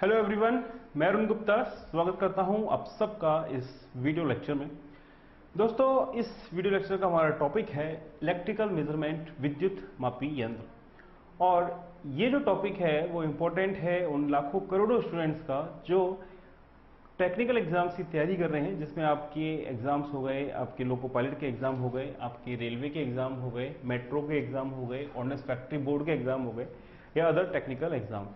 Hello everyone मैं अरुण गुप्ता, स्वागत करता हूँ आप सबका इस वीडियो लेक्चर में। दोस्तों, इस वीडियो लेक्चर का हमारा टॉपिक है इलेक्ट्रिकल मेज़रमेंट विद्युत मापी यंत्र। और ये जो टॉपिक है, वो इम्पोर्टेंट है उन लाखों करोड़ों स्टूडेंट्स का जो टेक्निकल एग्ज़ाम्स की तैयारी कर रहे हैं, जिसमें आपके एग्ज़ाम्स हो गए, आपके लोको पायलट के एग्ज़ाम हो गए, आपके रेलवे के एग्ज़ाम हो गए मेट्रो के एग्ज़ाम हो गए ऑर्डनेंस फैक्ट्री बोर्ड के एग्ज़ाम हो गए, या अदर टेक्निकल एग्ज़ाम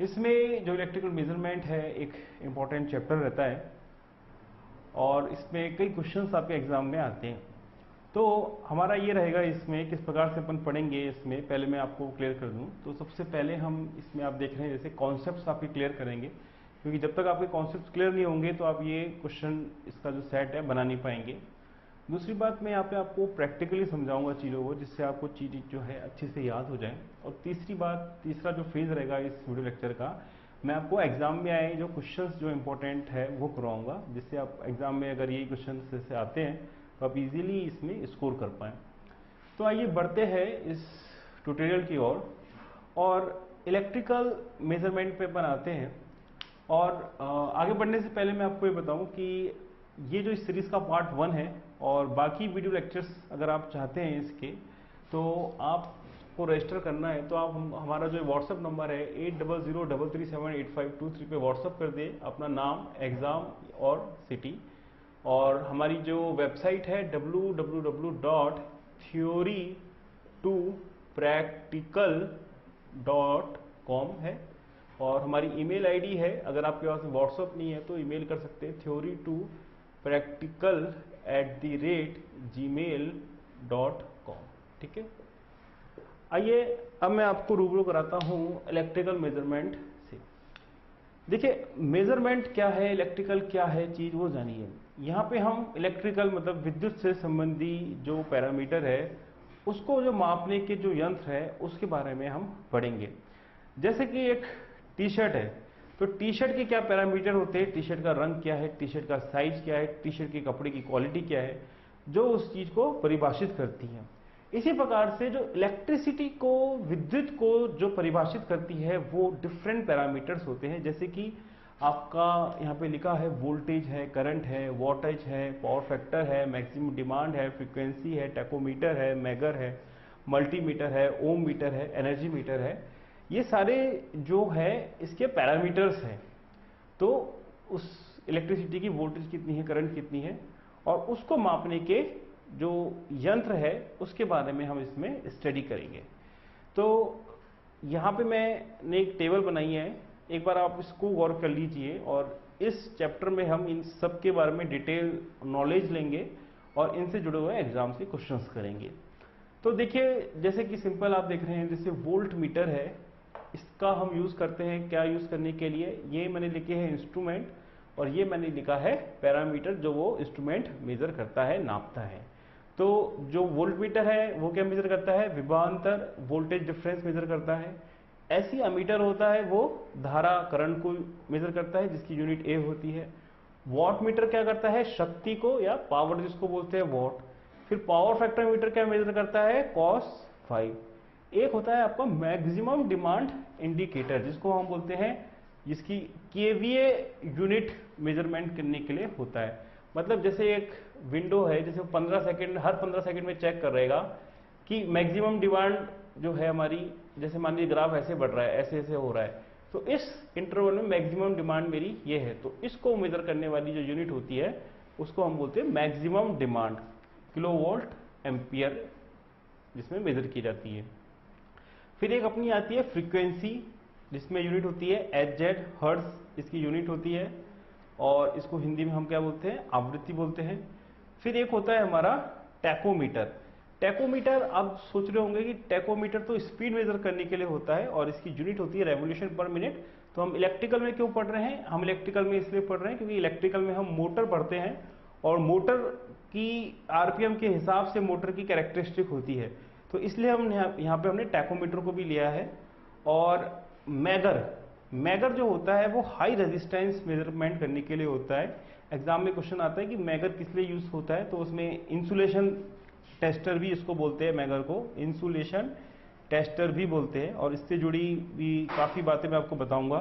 इसमें जो इलेक्ट्रिकल मेज़रमेंट है, एक इंपॉर्टेंट चैप्टर रहता है और इसमें कई क्वेश्चंस आपके एग्ज़ाम में आते हैं। तो हमारा ये रहेगा इसमें किस प्रकार से अपन पढ़ेंगे इसमें। पहले मैं आपको क्लियर कर दूँ। तो सबसे पहले हम इसमें आप देख रहे हैं, जैसे कॉन्सेप्ट्स आपके क्लियर करेंगे। क्योंकि जब तक आपके कॉन्सेप्ट क्लियर नहीं होंगे तो आप ये क्वेश्चन इसका जो सेट है, बना नहीं पाएँगे। दूसरी बात मैं यहाँ पे आपको प्रैक्टिकली समझाऊँगा चीज़ों को जिससे आपको चीज़ जो है अच्छे से याद हो जाए। और तीसरी बात तीसरा जो फ़ेज़ रहेगा इस वीडियो लेक्चर का मैं आपको एग्ज़ाम में आए जो क्वेश्चंस जो इंपॉर्टेंट है वो करवाऊँगा जिससे आप एग्ज़ाम में अगर ये क्वेश्चन से आते हैं तो आप इजीली इसमें स्कोर कर पाए। तो आइए बढ़ते हैं इस ट्यूटोरियल की ओर। और, इलेक्ट्रिकल मेज़रमेंट पे बनाते हैं। और आगे बढ़ने से पहले मैं आपको ये बताऊँ कि ये जो इस सीरीज़ का पार्ट वन है और बाकी वीडियो लेक्चर्स अगर आप चाहते हैं इसके तो आपको रजिस्टर करना है तो आप हम, हमारा जो व्हाट्सअप नंबर है eight double zero double three seven eight five two three पे व्हाट्सअप कर दे अपना नाम एग्ज़ाम और सिटी और हमारी जो वेबसाइट है W W W dot theory to practical dot com है। और हमारी ईमेल आईडी है अगर आपके पास व्हाट्सअप नहीं है तो ईमेल कर सकते हैं theory to practical at the rate Gmail dot com ठीक है? आइए, अब मैं आपको रूबरू कराता हूँ इलेक्ट्रिकल मेज़रमेंट से। देखिए मेज़रमेंट क्या है इलेक्ट्रिकल क्या है, चीज़ वो जानिए। यहाँ पे हम इलेक्ट्रिकल मतलब विद्युत से संबंधी जो पैरामीटर है, उसको जो मापने के जो यंत्र है, उसके बारे में हम पढ़ेंगे। जैसे कि एक टी शर्ट है तो टी शर्ट के क्या पैरामीटर होते हैं? टी शर्ट का रंग क्या है? टी शर्ट का साइज़ क्या है? टी शर्ट के कपड़े की क्वालिटी क्या है? जो उस चीज़ को परिभाषित करती है। इसी प्रकार से जो इलेक्ट्रिसिटी को, विद्युत को जो परिभाषित करती है, वो डिफरेंट पैरामीटर्स होते हैं। जैसे कि आपका यहाँ पे लिखा है वोल्टेज है करंट है वोल्टेज है पावर फैक्टर है मैक्सिमम डिमांड है फ्रीक्वेंसी है टेकोमीटर है मेगर है मल्टीमीटर है ओम मीटर है एनर्जी मीटर है। ये सारे जो है, इसके पैरामीटर्स हैं। तो उस इलेक्ट्रिसिटी की वोल्टेज कितनी है करंट कितनी है, और उसको मापने के जो यंत्र है, उसके बारे में हम इसमें स्टडी करेंगे। तो यहाँ पे मैंने एक टेबल बनाई है। एक बार आप इसको गौर कर लीजिए, और इस चैप्टर में हम इन सब के बारे में डिटेल नॉलेज लेंगे, और इनसे जुड़े हुए एग्ज़ाम्स के क्वेश्चंस करेंगे। तो देखिए, जैसे कि सिंपल आप देख रहे हैं, जैसे वोल्ट मीटर है इसका हम यूज़ करते हैं क्या यूज़ करने के लिए? ये मैंने लिखे हैं इंस्ट्रूमेंट और ये मैंने लिखा है पैरामीटर जो वो इंस्ट्रूमेंट मेजर करता है, नापता है। तो जो वोल्ट मीटर है, वो क्या मेजर करता है? विभांतर वोल्टेज डिफरेंस मेजर करता है। ऐसी अमीटर होता है, वो धारा करंट को मेजर करता है, जिसकी यूनिट ए होती है। वॉट मीटर क्या करता है? शक्ति को या पावर जिसको बोलते हैं वॉट फिर पावर फैक्टर मीटर क्या मेजर करता है? कॉस फाइव एक होता है आपका मैक्सिमम डिमांड इंडिकेटर जिसको हम बोलते हैं, जिसकी केवीए यूनिट मेज़रमेंट करने के लिए होता है। मतलब जैसे एक विंडो है, जैसे 15 सेकंड हर 15 सेकंड में चेक कर रहेगा कि मैक्सिमम डिमांड जो है हमारी, जैसे मान लीजिए ग्राफ ऐसे बढ़ रहा है, ऐसे ऐसे हो रहा है। तो इस इंटरवल में मैक्सिमम डिमांड मेरी ये है। तो इसको मेजर करने वाली जो यूनिट होती है, उसको हम बोलते हैं maximum demand kilo volt ampere, जिसमें मेजर की जाती है। फिर एक अपनी आती है फ्रीक्वेंसी जिसमें यूनिट होती है एच जेड हर्ट्स इसकी यूनिट होती है, और इसको हिंदी में हम क्या बोलते हैं? आवृत्ति बोलते हैं। फिर एक होता है हमारा टैकोमीटर टैकोमीटर आप सोच रहे होंगे कि टैकोमीटर तो स्पीड मेजर करने के लिए होता है, और इसकी यूनिट होती है रेवोल्यूशन पर मिनट तो हम इलेक्ट्रिकल में क्यों पढ़ रहे हैं? हम इलेक्ट्रिकल में इसलिए पढ़ रहे हैं क्योंकि इलेक्ट्रिकल में हम मोटर पढ़ते हैं, और मोटर की आरपीएम के हिसाब से मोटर की कैरेक्टरिस्टिक होती है। तो इसलिए हम यहाँ पे हमने टैकोमीटर को भी लिया है और मैगर मैगर जो होता है वो हाई रेजिस्टेंस मेज़रमेंट करने के लिए होता है। एग्ज़ाम में क्वेश्चन आता है कि मैगर किस लिए यूज़ होता है तो उसमें इंसुलेशन टेस्टर भी इसको बोलते हैं, मैगर को। इंसुलेशन टेस्टर भी बोलते हैं और इससे जुड़ी भी काफ़ी बातें मैं आपको बताऊँगा।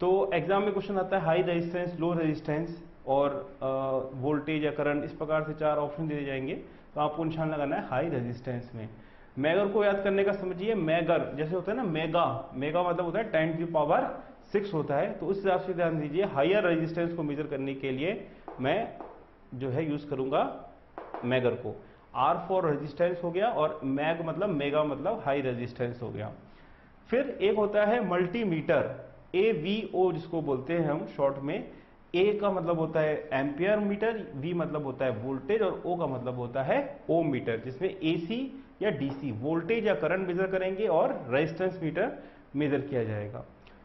तो एग्ज़ाम में क्वेश्चन आता है हाई रेजिस्टेंस लो रेजिस्टेंस और वोल्टेज या करंट इस प्रकार से चार ऑप्शन दिए जाएँगे। तो आपको निशान लगाना है हाई रेजिस्टेंस में। मैगर को याद करने का समझिए, मैगर, जैसे होता है ना, मेगा मेगा मतलब होता है टेन की पावर सिक्स होता है। तो उस हिसाब से ध्यान दीजिए हायर रेजिस्टेंस को मेजर करने के लिए मैं जो है यूज़ करूँगा मैगर को। आर फॉर रेजिस्टेंस हो गया और मैग मतलब मेगा मतलब हाई रेजिस्टेंस हो गया। फिर एक होता है मल्टीमीटर ए वी ओ जिसको बोलते हैं हम शॉर्ट में ए का मतलब होता है एम्पियर मीटर वी मतलब होता है वोल्टेज और ओ का मतलब होता है ओम मीटर, जिसमें एसी या डीसी वोल्टेज या करंट मेजर करेंगे और रेजिस्टेंस मीटर मेजर किया जाएगा।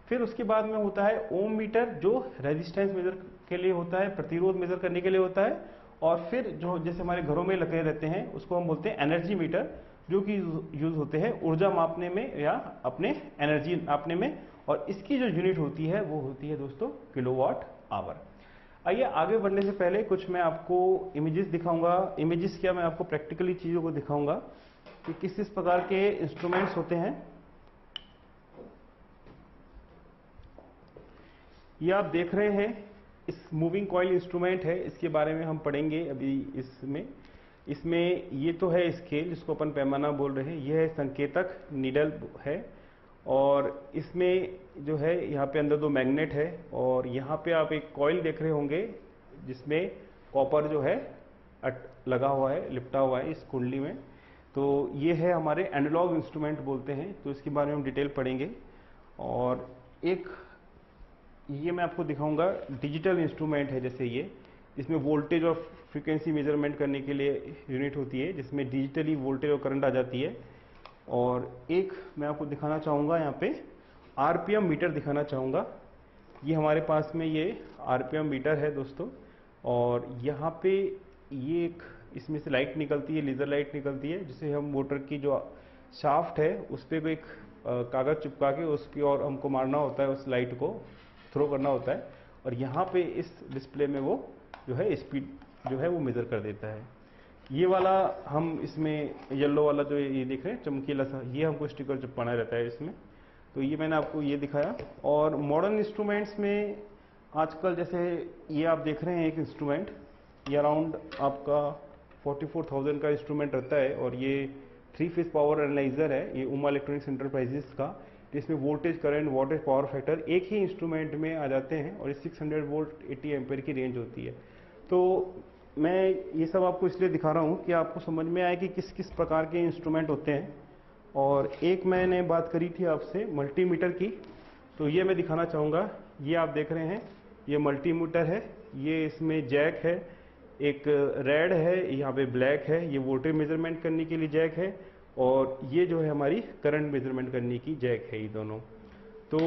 फिर उसके बाद में होता है ओम मीटर, जो रेजिस्टेंस मेजर के लिए होता है, प्रतिरोध मेजर करने के लिए होता है। और फिर जो, जैसे हमारे घरों में लगे रहते हैं, उसको हम बोलते हैं एनर्जी मीटर जो कि यूज़ होते हैं ऊर्जा मापने में या अपने एनर्जी मापने में। और इसकी जो यूनिट होती है, वो होती है दोस्तों किलोवाट आवर। आइए आगे बढ़ने से पहले कुछ मैं आपको इमेजेस दिखाऊँगा। इमेजेस क्या मैं आपको प्रैक्टिकली चीज़ों को दिखाऊँगा कि किस किस प्रकार के इंस्ट्रूमेंट्स होते हैं। ये आप देख रहे हैं, इस मूविंग कॉइल इंस्ट्रूमेंट है, इसके बारे में हम पढ़ेंगे अभी इसमें। इसमें ये तो है स्केल जिसको अपन पैमाना बोल रहे हैं। यह है संकेतक निडल है। और इसमें जो है, यहाँ पे अंदर दो मैग्नेट है और यहाँ पे आप एक कॉइल देख रहे होंगे, जिसमें कॉपर जो है, अट, लगा हुआ है, लिपटा हुआ है इस कुंडली में। तो ये है हमारे एनालॉग इंस्ट्रूमेंट बोलते हैं तो इसके बारे में हम डिटेल पढ़ेंगे। और एक, ये मैं आपको दिखाऊँगा, डिजिटल इंस्ट्रूमेंट है जैसे ये इसमें वोल्टेज और फ्रीक्वेंसी मेज़रमेंट करने के लिए यूनिट होती है, जिसमें डिजिटली वोल्टेज और करंट आ जाती है। और एक मैं आपको दिखाना चाहूँगा यहाँ पे आरपीएम मीटर दिखाना चाहूँगा। ये हमारे पास में ये आरपीएम मीटर है दोस्तों, और यहाँ पे ये एक इसमें से लाइट निकलती है, लेज़र लाइट निकलती है, जिसे हम मोटर की जो शाफ्ट है, उस पर एक कागज़ चिपका के उस पर और हमको मारना होता है, उस लाइट को थ्रो करना होता है। और यहाँ पे इस डिस्प्ले में वो जो है स्पीड जो है वो मेज़र कर देता है। ये वाला हम इसमें येलो वाला जो ये देख रहे हैं चमकीला सा ये हमको स्टिकर चिपकाना रहता है इसमें तो ये मैंने आपको ये दिखाया। और मॉडर्न इंस्ट्रूमेंट्स में आजकल जैसे ये आप देख रहे हैं एक इंस्ट्रूमेंट ये अराउंड आपका 44,000 का इंस्ट्रूमेंट रहता है और ये थ्री फ़ेज़ पावर एनालाइजर है ये उमा इलेक्ट्रॉनिक्स इंटरप्राइजेस का। इसमें voltage current voltage power factor एक ही इंस्ट्रूमेंट में आ जाते हैं और ये 600 वोल्ट 80 एम्पेयर की रेंज होती है। तो मैं ये सब आपको इसलिए दिखा रहा हूँ कि आपको समझ में आए कि किस किस प्रकार के इंस्ट्रूमेंट होते हैं। और एक मैंने बात करी थी आपसे मल्टीमीटर की तो ये मैं दिखाना चाहूँगा। ये आप देख रहे हैं, ये मल्टीमीटर है, ये इसमें जैक है, एक रेड है, यहाँ पे ब्लैक है, ये वोल्टेज मेज़रमेंट करने के लिए जैक है, और ये जो है हमारी करंट मेज़रमेंट करने की जैक है ये दोनों। तो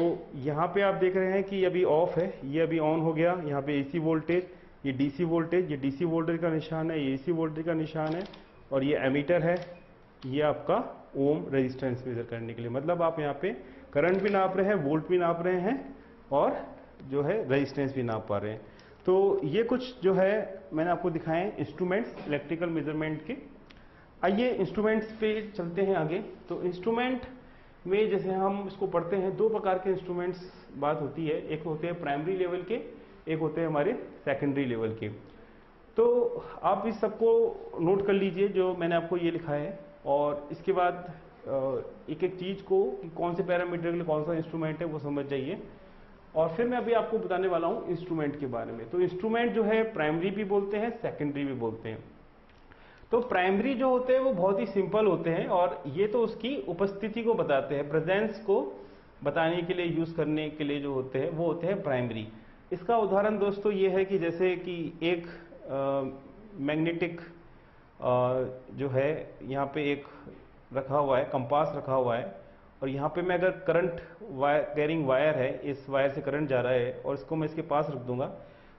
यहाँ पे आप देख रहे हैं कि अभी ऑफ़ है, ये अभी ऑन हो गया, यहाँ पे एसी वोल्टेज ये डीसी वोल्टेज ये डीसी वोल्टेज का निशान है, ये एसी वोल्टेज का निशान है, और ये एमीटर है। ये आपका ओम रेजिस्टेंस मेजर करने के लिए। मतलब आप यहाँ पे करंट भी नाप रहे हैं वोल्ट भी नाप रहे हैं, और जो है रेजिस्टेंस भी नाप पा रहे हैं। तो ये कुछ जो है, मैंने आपको दिखाए इंस्ट्रूमेंट्स इलेक्ट्रिकल मेज़रमेंट के। आइए इंस्ट्रूमेंट्स पे चलते हैं आगे। तो इंस्ट्रूमेंट में जैसे हम इसको पढ़ते हैं, दो प्रकार के इंस्ट्रूमेंट्स बात होती है। एक होते हैं प्राइमरी लेवल के एक होते हैं हमारे सेकेंडरी लेवल के। तो आप इस सबको नोट कर लीजिए जो मैंने आपको ये लिखा है। और इसके बाद एक एक चीज़ को कि कौन से पैरामीटर के लिए कौन सा इंस्ट्रूमेंट है वो समझ जाइए। और फिर मैं अभी आपको बताने वाला हूँ इंस्ट्रूमेंट के बारे में। तो इंस्ट्रूमेंट जो है प्राइमरी भी बोलते हैं सेकेंडरी भी बोलते हैं। तो प्राइमरी जो होते हैं, वो बहुत ही सिंपल होते हैं और ये तो उसकी उपस्थिति को बताते हैं प्रेजेंस को बताने के लिए यूज़ करने के लिए जो होते हैं, वो होते हैं प्राइमरी इसका उदाहरण दोस्तों ये है कि जैसे कि एक मैग्नेटिक जो है, यहाँ पे एक रखा हुआ है कंपास रखा हुआ है, और यहाँ पे मैं अगर करंट वायर कैरिंग वायर है, इस वायर से करंट जा रहा है, और इसको मैं इसके पास रख दूँगा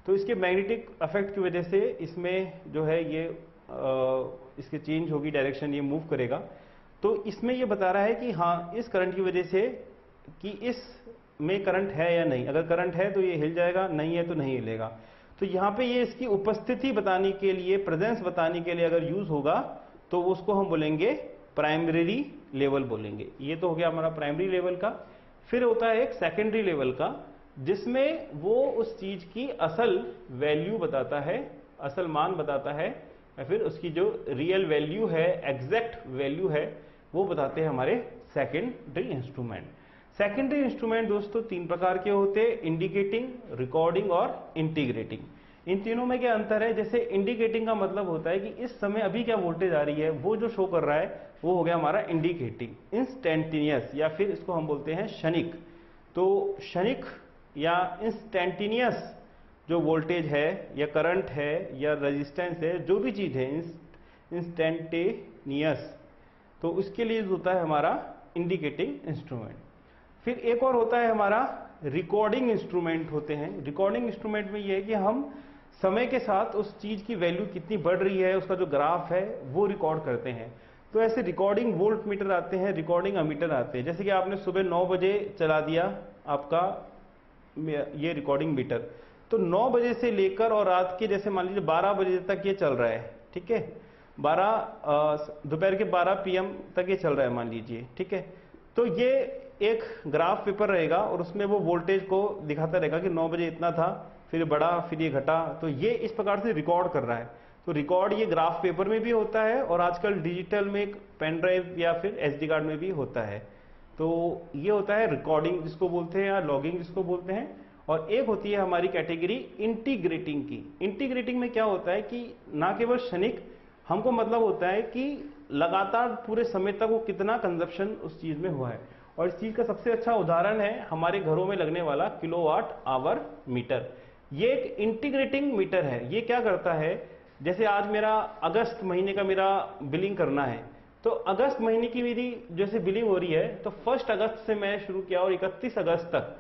तो इसके मैग्नेटिक अफेक्ट की वजह से इसमें जो है ये इसके चेंज होगी डायरेक्शन ये मूव करेगा। तो इसमें ये बता रहा है कि हाँ इस करंट की वजह से कि इस में करंट है या नहीं? अगर करंट है तो ये हिल जाएगा, नहीं है तो नहीं हिलेगा। तो यहाँ पे ये इसकी उपस्थिति बताने के लिए प्रेजेंस बताने के लिए अगर यूज़ होगा तो उसको हम बोलेंगे प्राइमरी लेवल बोलेंगे। ये तो हो गया हमारा प्राइमरी लेवल का। फिर होता है एक सेकेंडरी लेवल का, जिसमें वो उस चीज़ की असल वैल्यू बताता है, असल मान बताता है, या फिर उसकी जो रियल वैल्यू है एग्जैक्ट वैल्यू है, वो बताते हैं हमारे सेकेंडरी इंस्ट्रूमेंट सेकेंडरी इंस्ट्रूमेंट दोस्तों तीन प्रकार के होते हैं इंडिकेटिंग रिकॉर्डिंग और इंटीग्रेटिंग इन तीनों में क्या अंतर है? जैसे इंडिकेटिंग का मतलब होता है कि इस समय अभी क्या वोल्टेज आ रही है, वो जो शो कर रहा है, वो हो गया हमारा इंडिकेटिंग इंस्टेंटेनियस या फिर इसको हम बोलते हैं क्षणिक. तो क्षणिक या इंस्टेंटेनियस जो वोल्टेज है, या करंट है, या रेजिस्टेंस है, जो भी चीज़ है इंस्टेंटेनियस तो उसके लिए होता है हमारा इंडिकेटिंग इंस्ट्रूमेंट फिर एक और होता है हमारा रिकॉर्डिंग इंस्ट्रूमेंट होते हैं। रिकॉर्डिंग इंस्ट्रूमेंट में यह है कि हम समय के साथ उस चीज़ की वैल्यू कितनी बढ़ रही है, उसका जो ग्राफ है, वो रिकॉर्ड करते हैं। तो ऐसे रिकॉर्डिंग वोल्ट मीटर आते हैं रिकॉर्डिंग अमीटर आते हैं। जैसे कि आपने सुबह नौ बजे चला दिया आपका ये रिकॉर्डिंग मीटर तो 9 बजे से लेकर और रात के जैसे मान लीजिए 12 बजे तक ये चल रहा है, ठीक है? 12 दोपहर के 12 पीएम तक ये चल रहा है मान लीजिए, ठीक है? तो ये एक ग्राफ पेपर रहेगा और उसमें वो वोल्टेज को दिखाता रहेगा कि 9 बजे इतना था, फिर बढ़ा फिर ये घटा। तो ये इस प्रकार से रिकॉर्ड कर रहा है। तो रिकॉर्ड ये ग्राफ पेपर में भी होता है और आजकल डिजिटल में एक पेन ड्राइव या फिर एस कार्ड में भी होता है। तो ये होता है रिकॉर्डिंग जिसको बोलते हैं या लॉगिंग जिसको बोलते हैं। और एक होती है हमारी कैटेगरी इंटीग्रेटिंग की। इंटीग्रेटिंग में क्या होता है कि ना केवल क्षणिक, हमको मतलब होता है कि लगातार पूरे समय तक वो कितना कंजप्शन उस चीज़ में हुआ है। और इस चीज़ का सबसे अच्छा उदाहरण है हमारे घरों में लगने वाला किलोवाट आवर मीटर। ये एक इंटीग्रेटिंग मीटर है। ये क्या करता है? जैसे आज मेरा अगस्त महीने का मेरा बिलिंग करना है तो अगस्त महीने की मेरी जैसे बिलिंग हो रही है तो फ़र्स्ट अगस्त से मैं शुरू किया और इकतीस अगस्त तक।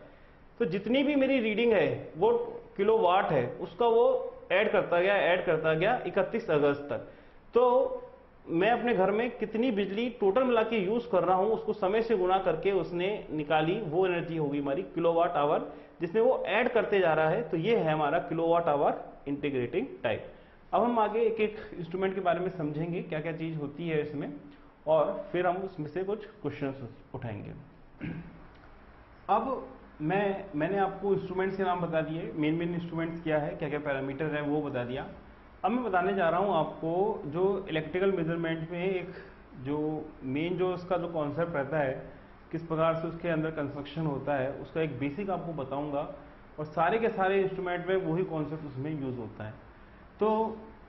तो जितनी भी मेरी रीडिंग है, वो किलो वाट है, उसका वो ऐड करता गया, ऐड करता गया 31 अगस्त तक। तो मैं अपने घर में कितनी बिजली टोटल मिला के यूज़ कर रहा हूँ, उसको समय से गुणा करके उसने निकाली, वो एनर्जी होगी हमारी, किलोवाट आवर, जिसमें वो ऐड करते जा रहा है तो ये है हमारा किलोवाट आवर इंटीग्रेटिंग टाइप। अब हम आगे एक एक इंस्ट्रूमेंट के बारे में समझेंगे क्या क्या चीज़ होती है इसमें, और फिर हम उसमें से कुछ क्वेश्चन उठाएँगे। अब मैं, मैंने आपको इंस्ट्रूमेंट्स के नाम बता दिए मेन मेन इंस्ट्रूमेंट्स क्या है क्या क्या पैरामीटर है, वो बता दिया। अब मैं बताने जा रहा हूँ आपको जो इलेक्ट्रिकल मेज़रमेंट में एक जो मेन जो उसका जो कॉन्सेप्ट रहता है, किस प्रकार से उसके अंदर कंस्ट्रक्शन होता है, उसका एक बेसिक आपको बताऊँगा और सारे के सारे इंस्ट्रूमेंट में वही कॉन्सेप्ट उसमें यूज़ होता है। तो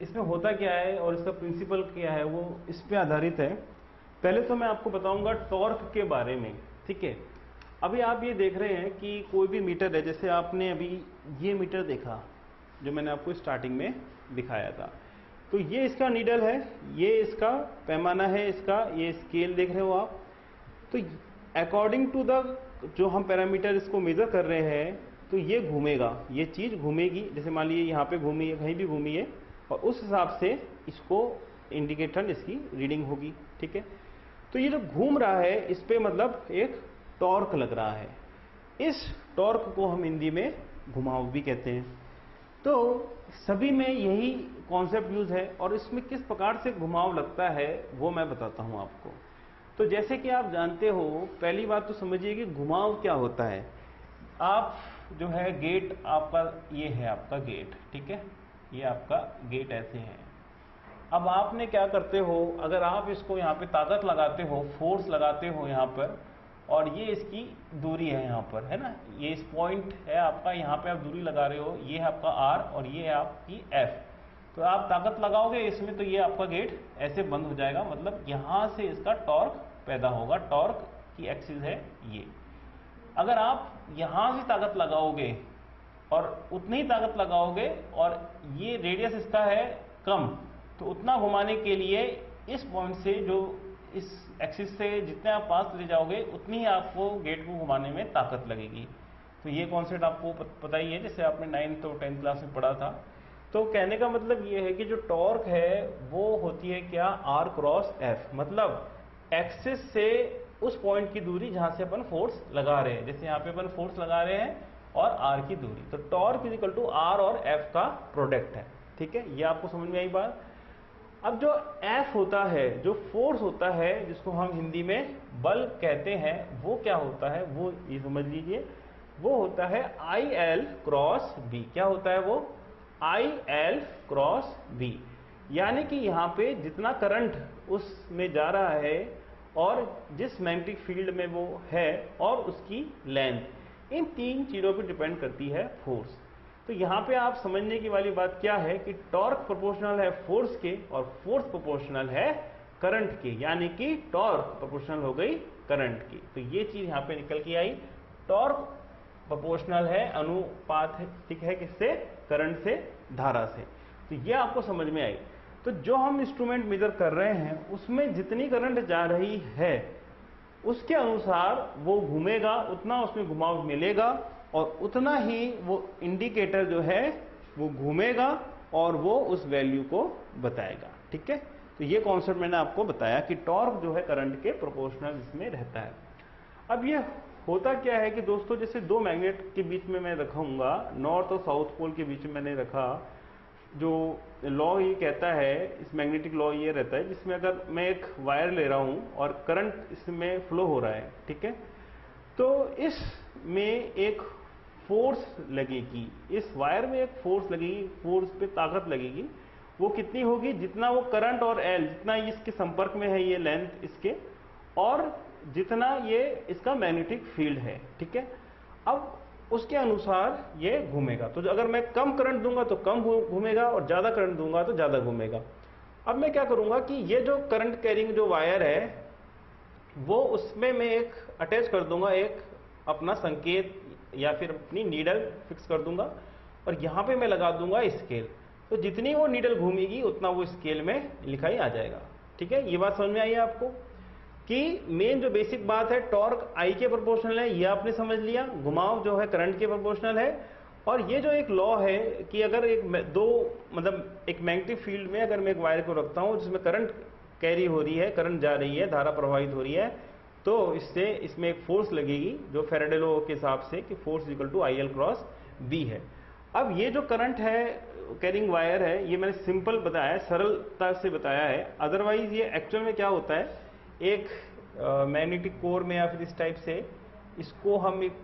इसमें होता क्या है और इसका प्रिंसिपल क्या है वो इस पर आधारित है। पहले तो मैं आपको बताऊँगा टॉर्क के बारे में, ठीक है? अभी आप ये देख रहे हैं कि कोई भी मीटर है, जैसे आपने अभी ये मीटर देखा, जो मैंने आपको स्टार्टिंग में दिखाया था। तो ये इसका नीडल है, ये इसका पैमाना है इसका, ये स्केल देख रहे हो आप। तो अकॉर्डिंग टू द जो हम पैरामीटर इसको मेजर कर रहे हैं तो ये घूमेगा, ये चीज़ घूमेगी। जैसे मान लीजिए यहाँ पे घूमी है, कहीं भी घूमी है, और उस हिसाब से इसको इंडिकेटर इसकी रीडिंग होगी, ठीक है? तो ये जो घूम रहा है, इस पे मतलब एक टॉर्क लग रहा है। इस टॉर्क को हम हिंदी में घुमाव भी कहते हैं। तो सभी में यही कॉन्सेप्ट यूज़ है और इसमें किस प्रकार से घुमाव लगता है, वो मैं बताता हूँ आपको। तो जैसे कि आप जानते हो, पहली बात तो समझिए कि घुमाव क्या होता है। आप जो है गेट आपका, ये है आपका गेट ठीक है? ये आपका गेट ऐसे है। अब आपने क्या करते हो, अगर आप इसको यहाँ पे ताकत लगाते हो फोर्स लगाते हो यहाँ पर और ये इसकी दूरी है यहाँ पर, है ना? ये इस पॉइंट है आपका, यहाँ पे आप दूरी लगा रहे हो, ये है आपका आर और ये है आपकी एफ़ तो आप ताकत लगाओगे इसमें तो ये आपका गेट ऐसे बंद हो जाएगा मतलब यहाँ से इसका टॉर्क पैदा होगा। टॉर्क की एक्सिस है ये। अगर आप यहाँ से ताकत लगाओगे और उतनी ही ताकत लगाओगे और ये रेडियस इसका है कम तो उतना घुमाने के लिए इस पॉइंट से जो इस एक्सिस से जितने आप पास ले जाओगे, उतनी आपको गेट को घुमाने में ताकत लगेगी। तो ये कॉन्सेप्ट आपको पता ही है, जैसे आपने नाइन्थ और टेंथ क्लास में पढ़ा था। तो कहने का मतलब ये है कि जो टॉर्क है, वो होती है क्या? आर क्रॉस एफ़ मतलब एक्सिस से उस पॉइंट की दूरी जहाँ से अपन फोर्स लगा रहे हैं। जैसे यहाँ पे अपन फोर्स लगा रहे हैं और आर की दूरी। तो टॉर्क इजिकल टू आर और एफ़ का प्रोडक्ट है। ठीक है? ये आपको समझ में आई बात? अब जो F होता है, जो फोर्स होता है, जिसको हम हिंदी में बल कहते हैं, वो क्या होता है? वो ये समझ लीजिए। वो होता है आई एल क्रॉस बी क्या होता है वो? आई एल क्रॉस बी यानी कि यहाँ पे जितना करंट उसमें जा रहा है और जिस मैग्नेटिक फ़ील्ड में वो है और उसकी लेंथ इन तीन चीज़ों पर डिपेंड करती है फोर्स तो यहाँ पे आप समझने की वाली बात क्या है कि टॉर्क प्रोपोर्शनल है फोर्स के और फोर्स प्रोपोर्शनल है करंट के, यानी कि टॉर्क प्रोपोर्शनल हो गई करंट की। तो ये चीज़ यहाँ पे निकल के आई। टॉर्क प्रोपोर्शनल है, अनुपात ठीक है किससे? करंट से, धारा से। तो ये आपको समझ में आई। तो जो हम इंस्ट्रूमेंट मेजर कर रहे हैं, उसमें जितनी करंट जा रही है, उसके अनुसार वो घूमेगा, उतना उसमें घुमाव मिलेगा। और उतना ही वो इंडिकेटर जो है, वो घूमेगा और वो उस वैल्यू को बताएगा। ठीक है? तो ये कॉन्सेप्ट मैंने आपको बताया कि टॉर्क जो है करंट के प्रोपोर्शनल इसमें रहता है। अब ये होता क्या है कि दोस्तों, जैसे दो मैग्नेट के बीच में मैं रखूँगा नॉर्थ और साउथ पोल के बीच में मैंने रखा, जो लॉ ये कहता है, इस मैग्नेटिक लॉ ये रहता है, जिसमें अगर मैं एक वायर ले रहा हूँ और करंट इसमें फ्लो हो रहा है, ठीक है? तो इसमें एक फोर्स लगेगी। इस वायर में एक फोर्स लगेगी फोर्स पे ताकत लगेगी। वो कितनी होगी? जितना वो करंट और एल जितना इसके संपर्क में है, ये लेंथ इसके, और जितना ये इसका मैग्नेटिक फ़ील्ड है, ठीक है? अब उसके अनुसार ये घूमेगा। तो अगर मैं कम करंट दूँगा तो कम घूमेगा, और ज़्यादा करंट दूँगा तो ज़्यादा घूमेगा। अब मैं क्या करूँगा कि ये जो करंट कैरिंग जो वायर है, वो उसमें मैं एक अटैच कर दूँगा, एक अपना संकेत या फिर अपनी नीडल फिक्स कर दूँगा और यहाँ पे मैं लगा दूँगा स्केल तो जितनी वो नीडल घूमेगी, उतना वो स्केल में लिखाई आ जाएगा। ठीक है? ये बात समझ में आई है आपको? कि मेन जो बेसिक बात है टॉर्क आई के प्रोपोर्शनल है, ये आपने समझ लिया। घुमाव जो है करंट के प्रोपोर्शनल है। और ये जो एक लॉ है कि अगर एक दो मतलब एक मैग्नेटिक फ़ील्ड में अगर मैं एक वायर को रखता हूँ, जिसमें करंट कैरी हो रही है करंट जा रही है, धारा प्रभावित हो रही है तो इससे इसमें एक फोर्स लगेगी, जो फेरेडेलो के हिसाब से कि force equal to I L cross B है। अब ये जो करंट है कैरिंग वायर है, ये मैंने सिंपल बताया है, सरलता से बताया है। अदरवाइज़ ये एक्चुअल में क्या होता है? एक मैग्नेटिक कोर में या फिर इस टाइप से, इसको हम एक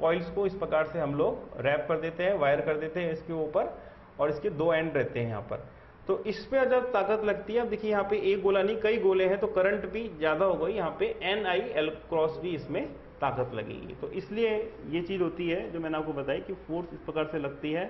कॉइल्स को इस प्रकार से हम लोग रैप कर देते हैं वायर कर देते हैं इसके ऊपर, और इसके दो एंड रहते हैं यहाँ पर। तो इस पे जब ताकत लगती है, अब देखिए यहाँ पे एक गोला नहीं, कई गोले हैं तो करंट भी ज़्यादा हो गई यहाँ पे एन आई एल क्रॉस भी इसमें ताकत लगेगी। तो इसलिए ये चीज़ होती है, जो मैंने आपको बताई कि फोर्स इस प्रकार से लगती है।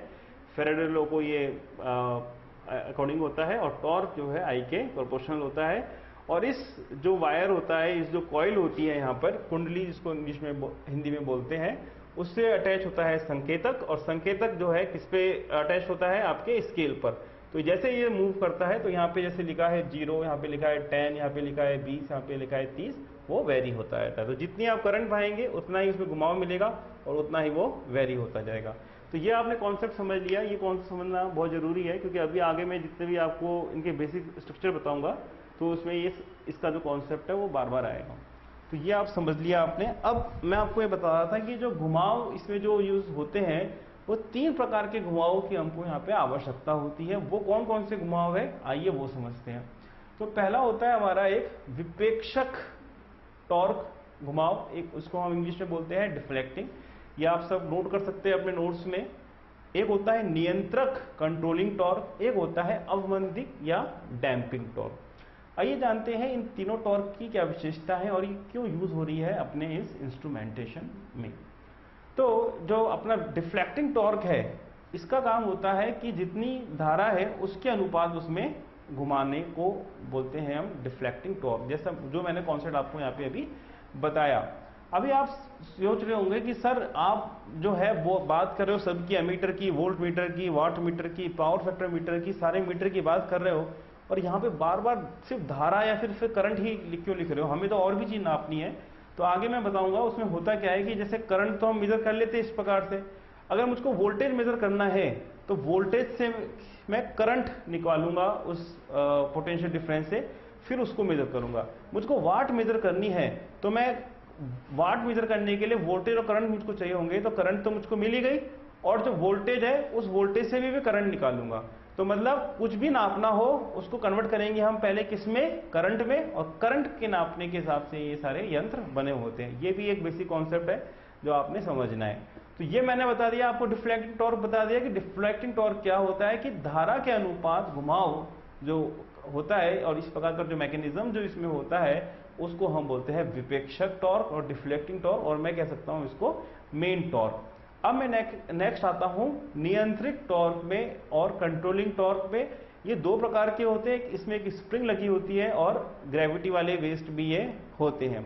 फेरेडे को ये अकॉर्डिंग होता है, और टॉर्क जो है आई के प्रोपोर्शनल होता है। और इस जो वायर होता है, इस जो कॉइल होती है यहाँ पर, कुंडली जिसको इंग्लिश में हिंदी में बोलते हैं, उससे अटैच होता है संकेतक, और संकेतक जो है, किस पे अटैच होता है, आपके स्केल पर। तो जैसे ये मूव करता है तो यहाँ पे जैसे लिखा है ज़ीरो यहाँ पे लिखा है टेन यहाँ पे लिखा है बीस, यहाँ पे लिखा है तीस, वो वेरी होता रहता है। तो जितनी आप करंट पाएँगे उतना ही उसमें घुमाव मिलेगा और उतना ही वो वेरी होता जाएगा। तो ये आपने कॉन्सेप्ट समझ लिया। ये कॉन्सेप्ट समझना बहुत ज़रूरी है, क्योंकि अभी आगे मैं जितने भी आपको इनके बेसिक स्ट्रक्चर बताऊँगा तो उसमें ये इसका जो कॉन्सेप्ट है, वो बार बार आएगा। तो ये आप समझ लिया आपने। अब मैं आपको ये बता रहा था कि जो घुमाव इसमें जो यूज़ होते हैं वो तीन प्रकार के घुमावों की हमको यहाँ पे आवश्यकता होती है। वो कौन कौन से घुमाव है? आइए वो समझते हैं। तो पहला होता है हमारा एक विपेक्षक टॉर्क घुमाव। एक उसको हम इंग्लिश में बोलते हैं डिफ्लेक्टिंग। ये आप सब नोट कर सकते हैं अपने नोट्स में। एक होता है नियंत्रक कंट्रोलिंग टॉर्क। एक होता है अवमंदिक या डैम्पिंग टॉर्क। आइए जानते हैं इन तीनों टॉर्क की क्या विशेषता है और ये क्यों यूज़ हो रही है अपने इस इंस्ट्रूमेंटेशन में। तो जो अपना डिफ्लेक्टिंग टॉर्क है, इसका काम होता है कि जितनी धारा है, उसके अनुपात उसमें घुमाने को बोलते हैं हम डिफ्लेक्टिंग टॉर्क जैसा जो मैंने कॉन्सेप्ट आपको यहाँ पे अभी बताया। अभी आप सोच रहे होंगे कि सर, आप जो है, वो बात कर रहे हो सबकी एमीटर की वोल्ट मीटर की वाट मीटर की पावर फैक्टर मीटर की, सारे मीटर की बात कर रहे हो, और यहाँ पे बार बार सिर्फ़ धारा या फिर फिर करंट ही क्यों लिख रहे हो? हमें तो और भी चीज़ नापनी है। तो आगे मैं बताऊँगा, उसमें होता क्या है कि जैसे करंट तो हम मेजर कर लेते हैं इस प्रकार से। अगर मुझको वोल्टेज मेजर करना है तो वोल्टेज से मैं करंट निकालूँगा उस पोटेंशियल डिफरेंस से, फिर उसको मेजर करूँगा। मुझको वाट मेजर करनी है तो मैं वाट मेजर करने के लिए वोल्टेज और करंट मुझको चाहिए होंगे तो करंट तो मुझको मिल गई, और जो वोल्टेज है, उस वोल्टेज से भी मैं करंट निकालूँगा। तो मतलब कुछ भी नापना हो, उसको कन्वर्ट करेंगे हम पहले किसमें? करंट में। और करंट के नापने के हिसाब से ये सारे यंत्र बने होते हैं। ये भी एक बेसिक कॉन्सेप्ट है जो आपने समझना है। तो ये मैंने बता दिया, आपको डिफ्लेक्टिंग टॉर्क बता दिया कि डिफ्लेक्टिंग टॉर्क क्या होता है कि धारा के अनुपात घुमाव जो होता है और इस प्रकार का जो मैकेनिज्म जो इसमें होता है, उसको हम बोलते हैं विपेक्षक टॉर्क और डिफ्लेक्टिंग टॉर्क और मैं कह सकता हूँ इसको मेन टॉर्क अब मैं नेक्स्ट आता हूँ नियंत्रित टॉर्क में और कंट्रोलिंग टॉर्क में। ये दो प्रकार के होते हैं, इसमें एक स्प्रिंग लगी होती है और ग्रेविटी वाले वेस्ट भी ये होते हैं।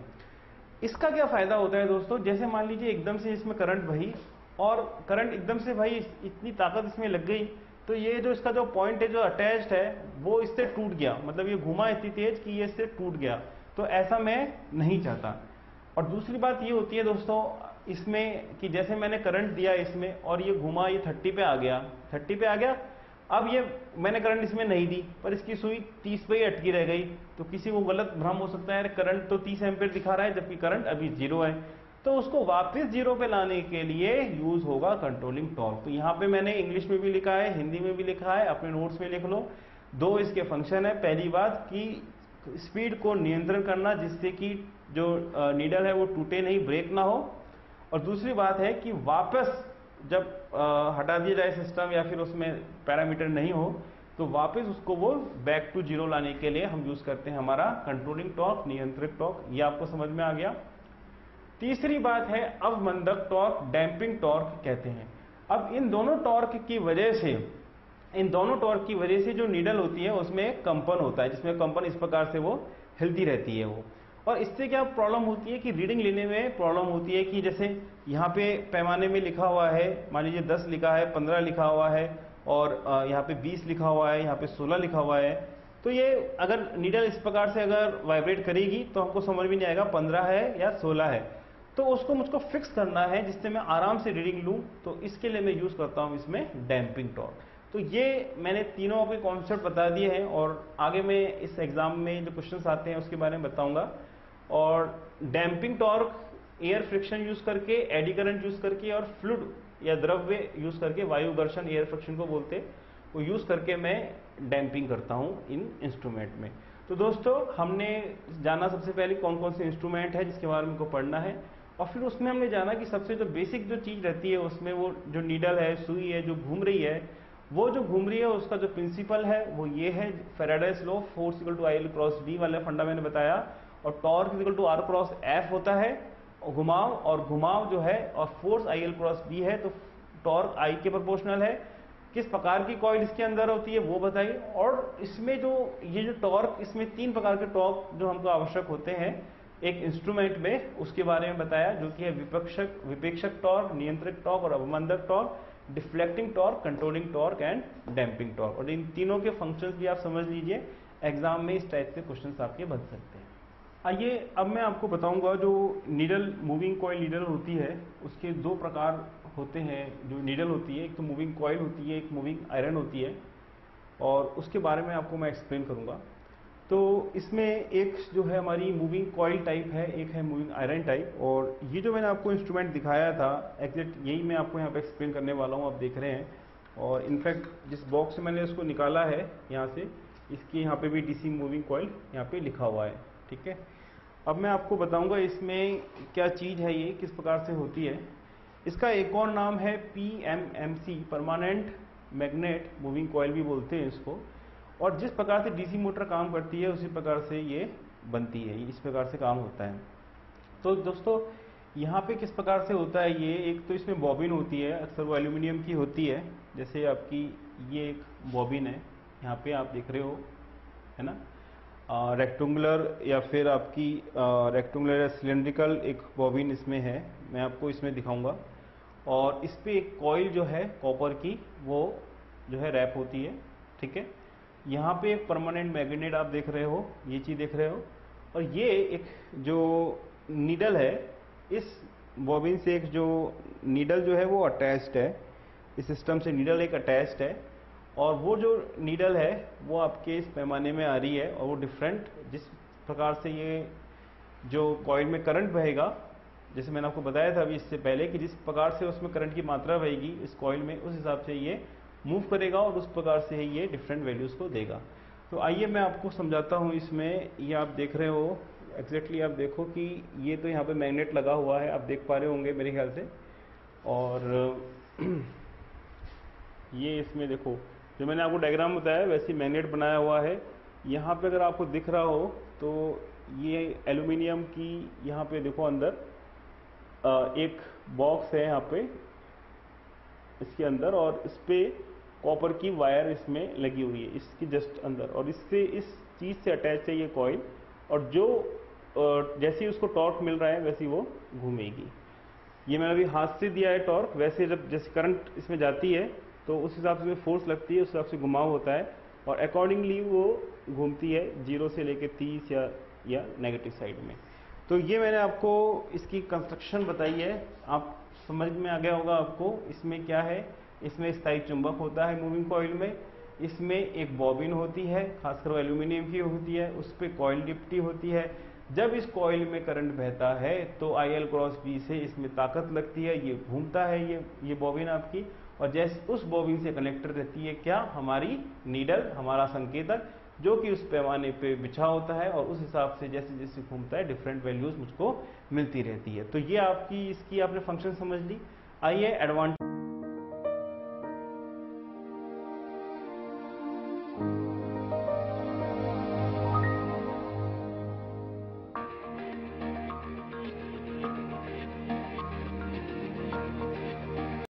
इसका क्या फ़ायदा होता है दोस्तों? जैसे मान लीजिए एकदम से इसमें करंट बही और करंट एकदम से भाई इतनी ताकत इसमें लग गई तो ये जो इसका जो पॉइंट है, जो अटैच्ड है, वो इससे टूट गया। मतलब ये घुमा इतनी तेज कि ये इससे टूट गया। तो ऐसा मैं नहीं चाहता। और दूसरी बात ये होती है दोस्तों, इसमें कि जैसे मैंने करंट दिया इसमें और ये घुमा, ये 30 पे आ गया। 30 पे आ गया। अब ये मैंने करंट इसमें नहीं दी, पर इसकी सुई 30 पे ही अटकी रह गई। तो किसी को गलत भ्रम हो सकता है करंट तो 30 एम्पेयर दिखा रहा है, जबकि करंट अभी ज़ीरो है। तो उसको वापस ज़ीरो पे लाने के लिए यूज़ होगा कंट्रोलिंग टॉर्क तो यहाँ पे मैंने इंग्लिश में भी लिखा है, हिंदी में भी लिखा है, अपने नोट्स में लिख लो। दो इसके फ़ंक्शन है। पहली बात कि स्पीड को नियंत्रण करना, जिससे कि जो नीडल है वो टूटे नहीं ब्रेक ना हो। और दूसरी बात है कि वापस जब हटा दिया जाए सिस्टम या फिर उसमें पैरामीटर नहीं हो तो वापस उसको वो बैक टू ज़ीरो लाने के लिए हम यूज़ करते हैं हमारा कंट्रोलिंग टॉर्क नियंत्रित टॉर्क ये आपको समझ में आ गया। तीसरी बात है अवमंदक टॉर्क डैम्पिंग टॉर्क कहते हैं। अब इन दोनों टॉर्क की वजह से, इन दोनों टॉर्क की वजह से जो नीडल होती है, उसमें कंपन होता है, जिसमें कंपन इस प्रकार से वो हिलती रहती है वो। और इससे क्या प्रॉब्लम होती है कि रीडिंग लेने में प्रॉब्लम होती है कि जैसे यहाँ पे पैमाने में लिखा हुआ है, मान लीजिए 10 लिखा है 15 लिखा हुआ है, और यहाँ पे 20 लिखा हुआ है, यहाँ पे 16 लिखा हुआ है तो ये अगर नीडल इस प्रकार से अगर वाइब्रेट करेगी तो हमको समझ भी नहीं आएगा 15 है या 16 है। तो उसको मुझको फिक्स करना है, जिससे मैं आराम से रीडिंग लूँ तो इसके लिए मैं यूज़ करता हूँ इसमें डैम्पिंग टॉर्क तो ये मैंने तीनों आपके कॉन्सेप्ट बता दिए हैं, और आगे मैं इस एग्ज़ाम में जो क्वेश्चंस आते हैं, उसके बारे में बताऊँगा। और damping torque air friction use करके एडी करंट यूज़ करके और फ्लूड या द्रव्य यूज़ करके वायु घर्षण एयर फ्रिक्शन को बोलते वो यूज़ करके मैं डैम्पिंग करता हूँ इन इंस्ट्रूमेंट में। तो दोस्तों, हमने जाना सबसे पहले कौन कौन से इंस्ट्रूमेंट है जिसके बारे में को पढ़ना है, और फिर उसमें हमने जाना कि सबसे जो बेसिक जो चीज़ रहती है उसमें वो जो नीडल है, सुई है, जो घूम रही है, वो जो घूम रही है उसका जो प्रिंसिपल है वो ये है Faraday's law force equal to I L cross D वाला फंडा मैंने बताया और torque equal to R cross F होता है घुमाव, और घुमाव जो है, और force I L cross B है तो टॉर्क आई के प्रोपोर्शनल है। किस प्रकार की कॉइल इसके अंदर होती है, वो बताइए। और इसमें जो, ये जो टॉर्क इसमें तीन प्रकार के टॉर्क जो हमको आवश्यक होते हैं, एक इंस्ट्रूमेंट में, उसके बारे में बताया, जो कि है विपक्षक, विपेक्षक टॉर्क नियंत्रित टॉर्क और अवमंदक torque deflecting torque controlling torque and damping torque और इन तीनों के फ़ंक्शंस भी आप समझ लीजिए। एग्ज़ाम में इस टाइप के क्वेश्चंस आपके बन सकते हैं। आइए अब मैं आपको बताऊँगा जो नीडल मूविंग कॉयल नीडल होती है, उसके दो प्रकार होते हैं जो नीडल होती है। एक तो मूविंग कॉयल होती है, एक मूविंग आयरन होती है। और उसके बारे में आपको मैं एक्सप्लेन करूँगा। तो इसमें एक जो है हमारी मूविंग कॉइल टाइप है, एक है मूविंग आयरन टाइप और ये जो मैंने आपको इंस्ट्रूमेंट दिखाया था एग्जैक्ट यही मैं आपको यहाँ पे एक्सप्लेन करने वाला हूँ, आप देख रहे हैं। और इनफैक्ट जिस बॉक्स से मैंने इसको निकाला है, यहाँ से, इसके यहाँ पे भी डीसी मूविंग कॉयल यहाँ पे लिखा हुआ है, ठीक है? अब मैं आपको बताऊँगा इसमें क्या चीज़ है ये, किस प्रकार से होती है। इसका एक और नाम है P M M C permanent magnet moving coil भी बोलते हैं इसको। और जिस प्रकार से डीसी मोटर काम करती है, उसी प्रकार से ये बनती है, इस प्रकार से काम होता है। तो दोस्तों, यहाँ पे किस प्रकार से होता है ये? एक तो इसमें बॉबिन होती है, अक्सर वो एल्यूमिनियम की होती है। जैसे आपकी ये एक बॉबिन है, यहाँ पे आप देख रहे हो, है ना? रेक्टेंगुलर या फिर आपकी रेक्टेंगुलर या सिलेंड्रिकल एक बॉबिन इसमें है। मैं आपको इसमें दिखाऊँगा। और इस पर एक कॉइल जो है कॉपर की, वो जो है रैप होती है, ठीक है? यहाँ पे एक परमानेंट मैग्नेट आप देख रहे हो, ये चीज़ देख रहे हो। और ये एक जो नीडल है, इस बॉबिन से एक जो नीडल जो है, वो अटैच्ड है। इस सिस्टम से नीडल एक अटैच्ड है। और वो जो नीडल है, वो आपके इस पैमाने में आ रही है और वो डिफरेंट जिस प्रकार से ये जो कॉइल में करंट बहेगा, जैसे मैंने आपको बताया था अभी इससे पहले कि जिस प्रकार से उसमें करंट की मात्रा बहेगी, इस कॉइल में उस हिसाब से ये मूव करेगा और उस प्रकार से ही ये डिफरेंट वैल्यूज़ को देगा। तो आइए मैं आपको समझाता हूँ इसमें, ये आप देख रहे हो एग्जैक्टली आप देखो कि ये तो यहाँ पे मैग्नेट लगा हुआ है, आप देख पा रहे होंगे मेरे ख्याल से। और ये इसमें देखो जो मैंने आपको डायग्राम बताया, वैसे मैग्नेट बनाया हुआ है। यहाँ पे अगर आपको दिख रहा हो तो ये एल्यूमिनियम की यहाँ पे देखो अंदर एक बॉक्स है यहाँ पे, इसके अंदर, और इस पे कॉपर की वायर इसमें लगी हुई है, इसकी जस्ट अंदर। और इससे, इस चीज़ से अटैच है ये कॉइल और जो जैसे ही उसको टॉर्क मिल रहा है, वैसे वो घूमेगी। ये मैंने अभी हाथ से दिया है टॉर्क वैसे जब, जैसे करंट इसमें जाती है तो उस हिसाब से फोर्स लगती है, उस हिसाब से घुमाव होता है और अकॉर्डिंगली वो घूमती है ज़ीरो से लेके तीस या या नेगेटिव साइड में। तो ये मैंने आपको इसकी कंस्ट्रक्शन बताई है। आप समझ में आ गया होगा आपको इसमें क्या है। इसमें स्थायी चुंबक होता है मूविंग कॉइल में। इसमें एक बॉबिन होती है, खासकर एल्यूमिनियम की होती है। उस पर कॉइल डिप्टी होती है। जब इस कॉइल में करंट बहता है तो आई एल क्रॉस बी से इसमें ताकत लगती है, ये घूमता है ये ये बॉबिन आपकी। और जैसे उस बॉबिन से कनेक्टेड रहती है क्या? हमारी नीडल, हमारा संकेतक, जो कि उस पैमाने पे बिछा होता है और उस हिसाब से जैसे जैसे घूमता है डिफरेंट वैल्यूज़ मुझको मिलती रहती है। तो ये आपकी, इसकी आपने फ़ंक्शन समझ ली। आइए एडवांटेज